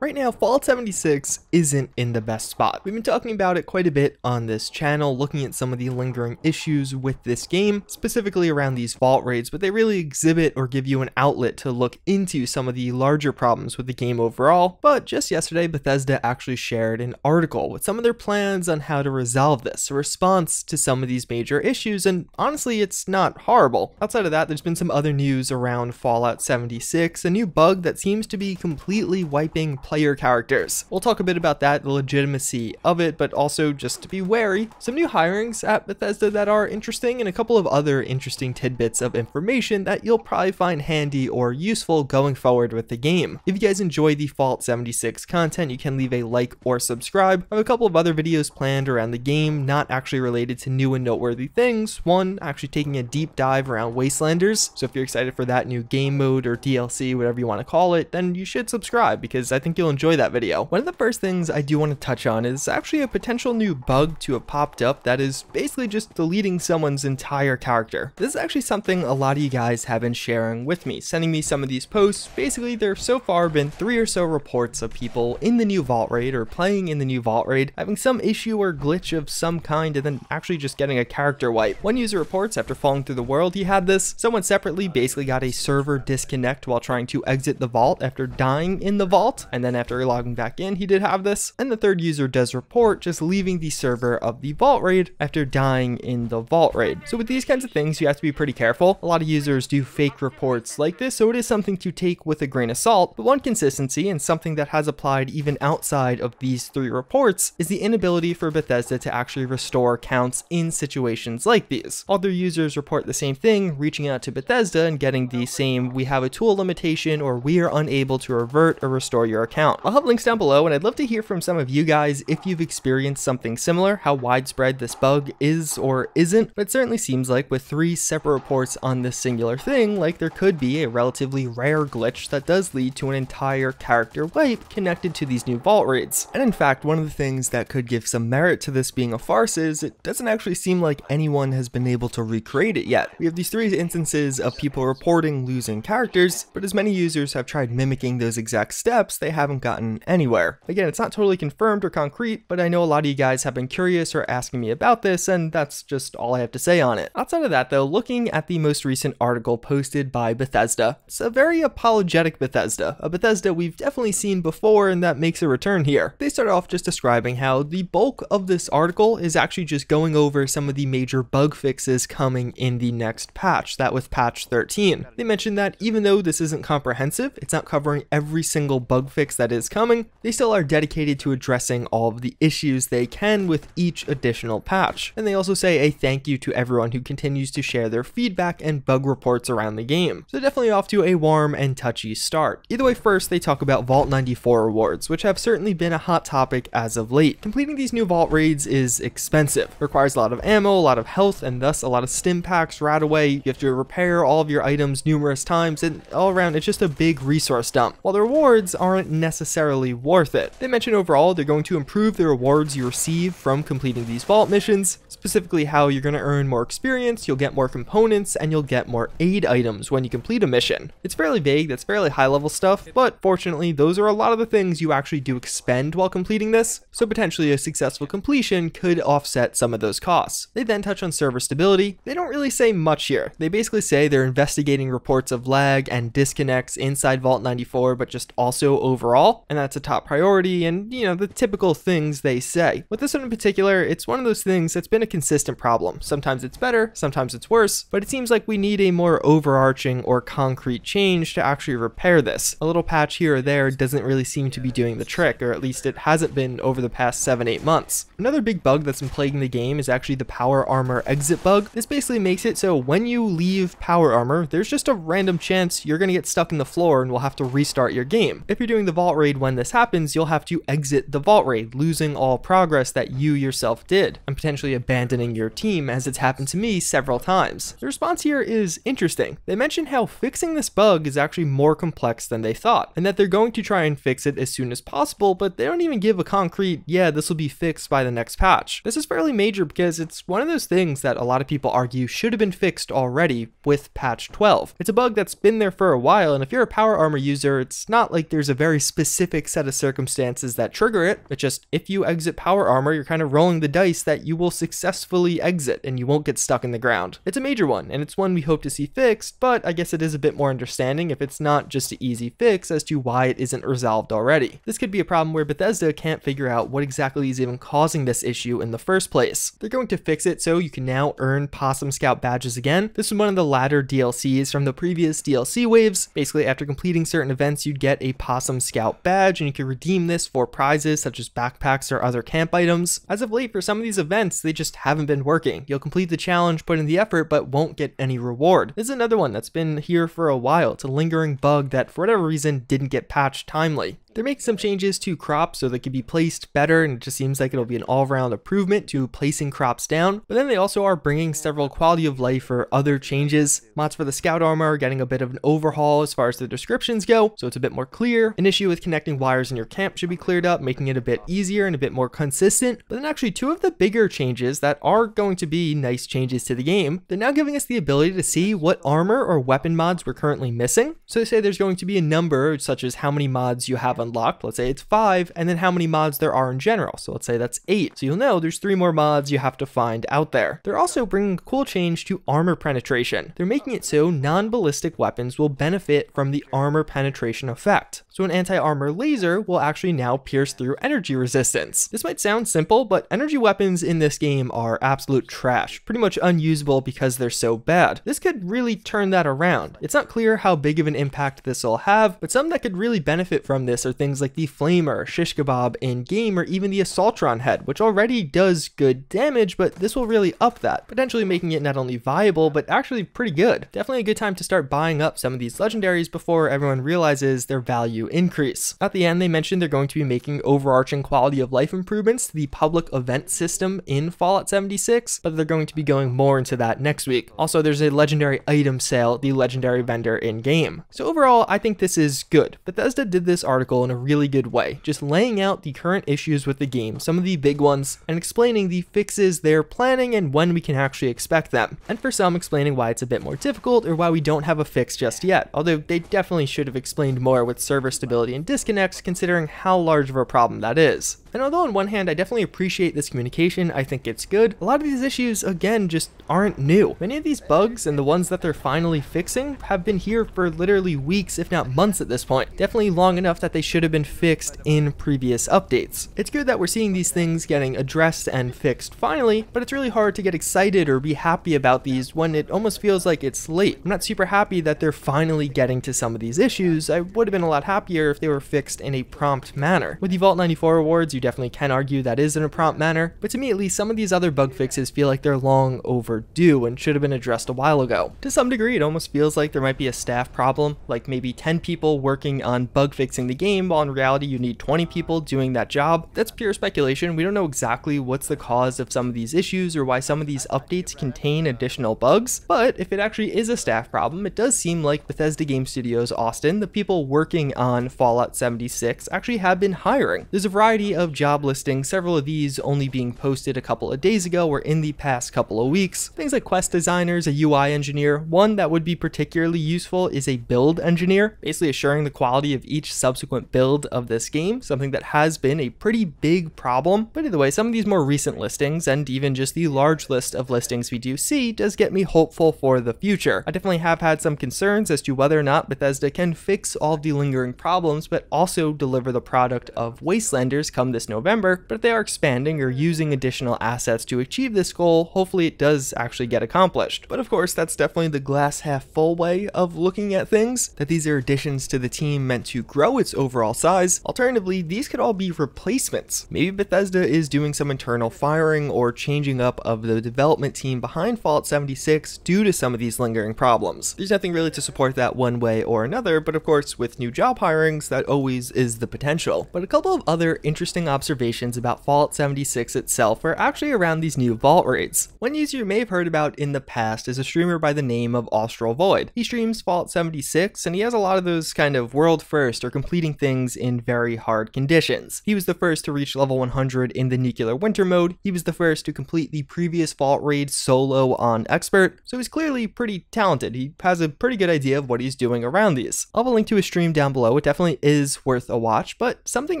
Right now, Fallout 76 isn't in the best spot. We've been talking about it quite a bit on this channel, looking at some of the lingering issues with this game, specifically around these vault raids, but they really exhibit or give you an outlet to look into some of the larger problems with the game overall. But just yesterday, Bethesda actually shared an article with some of their plans on how to resolve this, a response to some of these major issues, and honestly, it's not horrible. Outside of that, there's been some other news around Fallout 76, a new bug that seems to be completely wiping player characters. We'll talk a bit about that, the legitimacy of it, but also just to be wary, some new hirings at Bethesda that are interesting and a couple of other interesting tidbits of information that you'll probably find handy or useful going forward with the game. If you guys enjoy the Fallout 76 content, you can leave a like or subscribe. I have a couple of other videos planned around the game, not actually related to new and noteworthy things. One, actually taking a deep dive around Wastelanders, so if you're excited for that new game mode or DLC, whatever you want to call it, then you should subscribe because I think you'll enjoy that video. One of the first things I do want to touch on is actually a potential new bug to have popped up that is basically just deleting someone's entire character. This is actually something a lot of you guys have been sharing with me, sending me some of these posts. Basically, there have so far been three or so reports of people in the new Vault Raid or playing in the new Vault Raid having some issue or glitch of some kind and then actually just getting a character wipe. One user reports after falling through the world he had this. Someone separately basically got a server disconnect while trying to exit the vault after dying in the vault and then then after logging back in, he did have this. And the third user does report just leaving the server of the vault raid after dying in the vault raid. So with these kinds of things, you have to be pretty careful. A lot of users do fake reports like this, so it is something to take with a grain of salt. But one consistency and something that has applied even outside of these three reports is the inability for Bethesda to actually restore accounts in situations like these. Other users report the same thing, reaching out to Bethesda and getting the same we have a tool limitation or we are unable to revert or restore your account account. I'll have links down below and I'd love to hear from some of you guys if you've experienced something similar, how widespread this bug is or isn't, but it certainly seems like with three separate reports on this singular thing, like there could be a relatively rare glitch that does lead to an entire character wipe connected to these new vault raids. And in fact, one of the things that could give some merit to this being a farce is it doesn't actually seem like anyone has been able to recreate it yet. We have these three instances of people reporting losing characters, but as many users have tried mimicking those exact steps, they haven't gotten anywhere. Again, it's not totally confirmed or concrete, but I know a lot of you guys have been curious or asking me about this, and that's just all I have to say on it. Outside of that though, looking at the most recent article posted by Bethesda, it's a very apologetic Bethesda, a Bethesda we've definitely seen before and that makes a return here. They start off just describing how the bulk of this article is actually just going over some of the major bug fixes coming in the next patch, that with patch 13. They mentioned that even though this isn't comprehensive, it's not covering every single bug fix that is coming, they still are dedicated to addressing all of the issues they can with each additional patch. And they also say a thank you to everyone who continues to share their feedback and bug reports around the game. So definitely off to a warm and touchy start. Either way, first they talk about Vault 94 rewards, which have certainly been a hot topic as of late. Completing these new Vault raids is expensive, requires a lot of ammo, a lot of health, and thus a lot of stim packs right away. You have to repair all of your items numerous times, and all around it's just a big resource dump. While the rewards aren't necessarily worth it. They mention overall they're going to improve the rewards you receive from completing these vault missions, specifically how you're going to earn more experience, you'll get more components, and you'll get more aid items when you complete a mission. It's fairly vague, that's fairly high level stuff, but fortunately those are a lot of the things you actually do expend while completing this, so potentially a successful completion could offset some of those costs. They then touch on server stability. They don't really say much here. They basically say they're investigating reports of lag and disconnects inside Vault 94, but just also overall and that's a top priority, and you know, the typical things they say. With this one in particular, it's one of those things that's been a consistent problem. Sometimes it's better, sometimes it's worse, but it seems like we need a more overarching or concrete change to actually repair this. A little patch here or there doesn't really seem to be doing the trick, or at least it hasn't been over the past 7-8 months. Another big bug that's been plaguing the game is actually the power armor exit bug. This basically makes it so when you leave power armor, there's just a random chance you're gonna get stuck in the floor and will have to restart your game. If you're doing the vault raid when this happens, you'll have to exit the vault raid, losing all progress that you yourself did, and potentially abandoning your team as it's happened to me several times. The response here is interesting. They mention how fixing this bug is actually more complex than they thought, and that they're going to try and fix it as soon as possible, but they don't even give a concrete, yeah, this will be fixed by the next patch. This is fairly major because it's one of those things that a lot of people argue should have been fixed already with patch 12. It's a bug that's been there for a while, and if you're a power armor user, it's not like there's a very specific set of circumstances that trigger it. It's just if you exit power armor, you're kind of rolling the dice that you will successfully exit and you won't get stuck in the ground. It's a major one, and it's one we hope to see fixed, but I guess it is a bit more understanding if it's not just an easy fix as to why it isn't resolved already. This could be a problem where Bethesda can't figure out what exactly is even causing this issue in the first place. They're going to fix it so you can now earn Possum Scout badges again. This is one of the latter DLCs from the previous DLC waves. Basically, after completing certain events, you'd get a Possum Scout badge, and you can redeem this for prizes such as backpacks or other camp items. As of late, for some of these events, they just haven't been working. You'll complete the challenge, put in the effort, but won't get any reward. This is another one that's been here for a while. It's a lingering bug that, for whatever reason, didn't get patched timely. They're making some changes to crops so they can be placed better, and it just seems like it'll be an all-around improvement to placing crops down. But then they also are bringing several quality of life or other changes. Mods for the scout armor are getting a bit of an overhaul as far as the descriptions go, so it's a bit more clear. An issue with connecting wires in your camp should be cleared up, making it a bit easier and a bit more consistent. But then actually two of the bigger changes that are going to be nice changes to the game, they're now giving us the ability to see what armor or weapon mods we're currently missing. So they say there's going to be a number such as how many mods you have unlocked, let's say it's five, and then how many mods there are in general. So let's say that's eight. So you'll know there's three more mods you have to find out there. They're also bringing a cool change to armor penetration. They're making it so non-ballistic weapons will benefit from the armor penetration effect. So an anti-armor laser will actually now pierce through energy resistance. This might sound simple, but energy weapons in this game are absolute trash, pretty much unusable because they're so bad. This could really turn that around. It's not clear how big of an impact this will have, but some that could really benefit from this are things like the Flamer, Shish Kebab in game, or even the Assaultron head, which already does good damage, but this will really up that, potentially making it not only viable, but actually pretty good. Definitely a good time to start buying up some of these legendaries before everyone realizes their value increase. At the end, they mentioned they're going to be making overarching quality of life improvements to the public event system in Fallout 76, but they're going to be going more into that next week. Also, there's a legendary item sale, the legendary vendor in game. So overall, I think this is good. Bethesda did this article in a really good way, just laying out the current issues with the game, some of the big ones, and explaining the fixes they're planning and when we can actually expect them. And for some, explaining why it's a bit more difficult or why we don't have a fix just yet, although they definitely should have explained more with server stability and disconnects considering how large of a problem that is. And although on one hand I definitely appreciate this communication, I think it's good, a lot of these issues again just aren't new. Many of these bugs and the ones that they're finally fixing have been here for literally weeks if not months at this point. Definitely long enough that they should have been fixed in previous updates. It's good that we're seeing these things getting addressed and fixed finally, but it's really hard to get excited or be happy about these when it almost feels like it's late. I'm not super happy that they're finally getting to some of these issues. I would have been a lot happier if they were fixed in a prompt manner. With the Vault 94 awards, you definitely can argue that is in a prompt manner, but to me at least some of these other bug fixes feel like they're long overdue and should have been addressed a while ago. To some degree, it almost feels like there might be a staff problem, like maybe 10 people working on bug fixing the game, while in reality you need 20 people doing that job. That's pure speculation. We don't know exactly what's the cause of some of these issues or why some of these updates contain additional bugs, but if it actually is a staff problem, it does seem like Bethesda Game Studios Austin, the people working on Fallout 76, actually have been hiring. There's a variety of job listings, several of these only being posted a couple of days ago or in the past couple of weeks. Things like quest designers, a UI engineer, one that would be particularly useful is a build engineer, basically assuring the quality of each subsequent build of this game, something that has been a pretty big problem. But either way, some of these more recent listings and even just the large list of listings we do see does get me hopeful for the future. I definitely have had some concerns as to whether or not Bethesda can fix all the lingering problems, but also deliver the product of Wastelanders come this November. But if they are expanding or using additional assets to achieve this goal, hopefully it does actually get accomplished. But of course, that's definitely the glass half full way of looking at things, that these are additions to the team meant to grow its overall size. Alternatively, these could all be replacements. Maybe Bethesda is doing some internal firing or changing up of the development team behind Fallout 76 due to some of these lingering problems. There's nothing really to support that one way or another, but of course, with new job hirings, that always is the potential. But a couple of other interesting observations about Fallout 76 itself are actually around these new vault raids. One user you may have heard about in the past is a streamer by the name of AustralVoid. He streams Fallout 76 and he has a lot of those kind of world first or completing things things in very hard conditions. He was the first to reach level 100 in the Nuclear Winter mode, he was the first to complete the previous Vault Raid solo on Expert, so he's clearly pretty talented. He has a pretty good idea of what he's doing around these. I'll have a link to his stream down below, it definitely is worth a watch, but something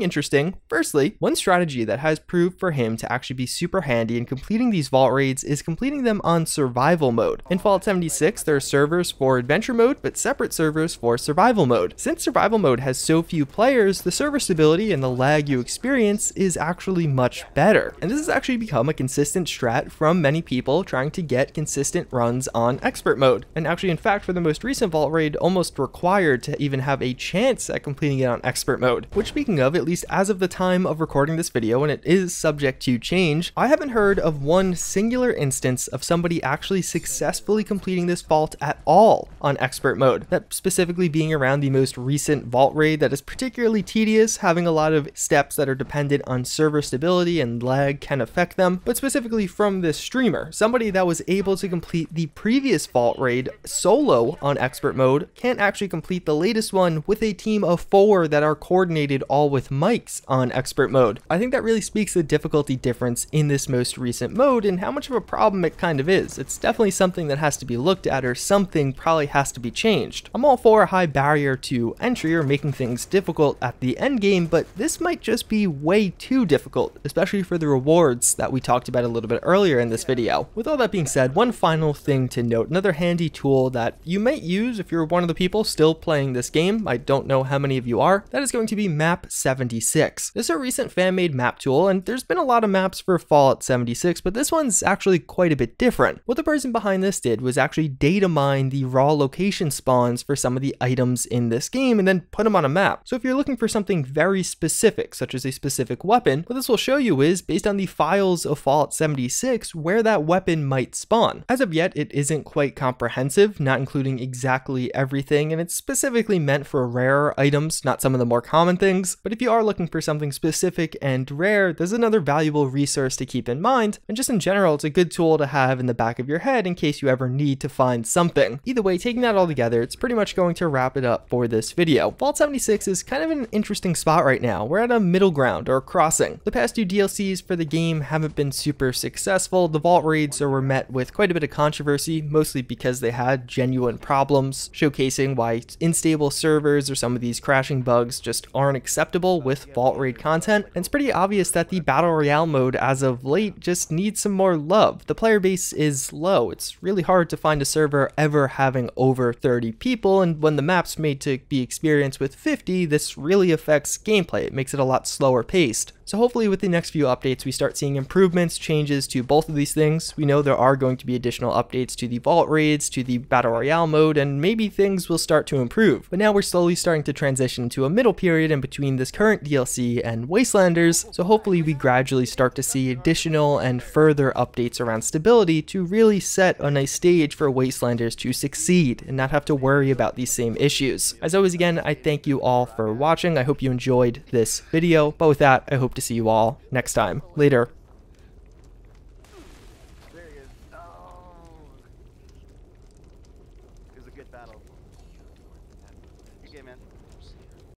interesting. Firstly, one strategy that has proved for him to actually be super handy in completing these Vault Raids is completing them on survival mode. In Fallout 76, there are servers for adventure mode, but separate servers for survival mode. Since survival mode has so few players, the server stability and the lag you experience is actually much better. And this has actually become a consistent strat from many people trying to get consistent runs on expert mode. And actually, in fact, for the most recent Vault Raid, almost required to even have a chance at completing it on expert mode. Which speaking of, at least as of the time of recording this video, and it is subject to change, I haven't heard of one singular instance of somebody actually successfully completing this vault at all on expert mode. That specifically being around the most recent vault raid that is particularly tedious, having a lot of steps that are dependent on server stability and lag can affect them, but specifically from this streamer, somebody that was able to complete the previous vault raid solo on expert mode can't actually complete the latest one with a team of four that are coordinated all with mics on expert mode. I think that really speaks the difficulty difference in this most recent mode and how much of a problem it kind of is. It's definitely something that has to be looked at or something probably has to be changed. I'm all for a high barrier to entry or making things difficult at the end game, but this might just be way too difficult, especially for the rewards that we talked about a little bit earlier in this video. With all that being said, one final thing to note, another handy tool that you might use if you're one of the people still playing this game, I don't know how many of you are, that is going to be Map 76. This is a recent fan-made map tool, and there's been a lot of maps for Fallout 76, but this one's actually quite a bit different. What the person behind this did was actually data mine the raw location spawns for some of the items in this game and then put them on a map. So if you're looking for something very specific, such as a specific weapon, what this will show you is, based on the files of Fallout 76, where that weapon might spawn. As of yet, it isn't quite comprehensive, not including exactly everything, and it's specifically meant for rarer items, not some of the more common things, but if you are looking for something specific and rare, there's another valuable resource to keep in mind, and just in general, it's a good tool to have in the back of your head in case you ever need to find something. Either way, taking that all together, it's pretty much going to wrap it up for this video. Fallout 76 is kind of an interesting spot right now. We're at a middle ground or crossing. The past two DLCs for the game haven't been super successful. The Vault raids were met with quite a bit of controversy, mostly because they had genuine problems, showcasing why unstable servers or some of these crashing bugs just aren't acceptable with Vault raid content. And it's pretty obvious that the Battle Royale mode as of late just needs some more love. The player base is low. It's really hard to find a server ever having over 30 people, and when the map's made to be experienced with 50, this really affects gameplay. It makes it a lot slower paced. So hopefully with the next few updates, we start seeing improvements, changes to both of these things. We know there are going to be additional updates to the Vault raids, to the Battle Royale mode, and maybe things will start to improve. But now we're slowly starting to transition to a middle period in between this current DLC and Wastelanders, so hopefully we gradually start to see additional and further updates around stability to really set a nice stage for Wastelanders to succeed and not have to worry about these same issues. As always again, I thank you all for watching. I hope you enjoyed this video, but with that, I hope to see you all next time. Later.